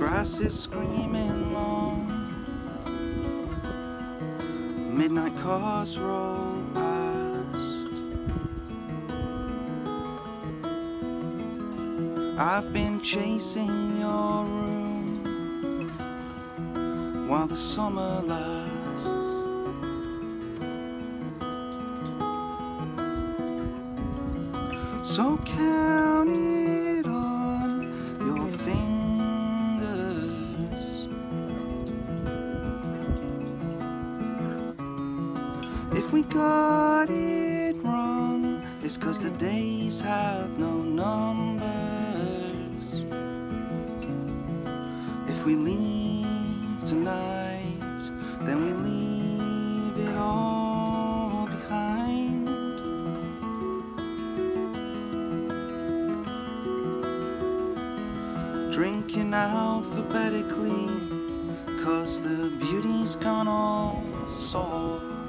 grass is screaming long. Midnight cars roll past. I've been chasing your room while the summer lasts. So count If we got it wrong, it's cause the days have no numbers. If we leave tonight, then we leave it all behind. drinking alphabetically cause the beauty's gone all sore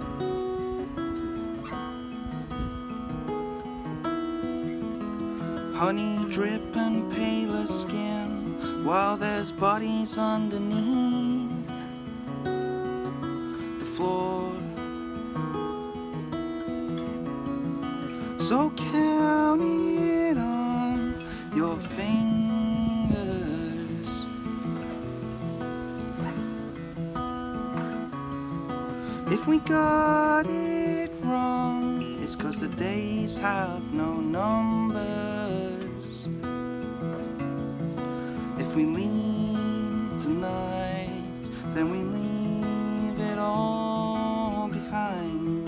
honey dripping paler skin while there's bodies underneath the floor so count it on your fingers If we got it wrong, it's cause the days have no numbers. If we leave tonight, then we leave it all behind.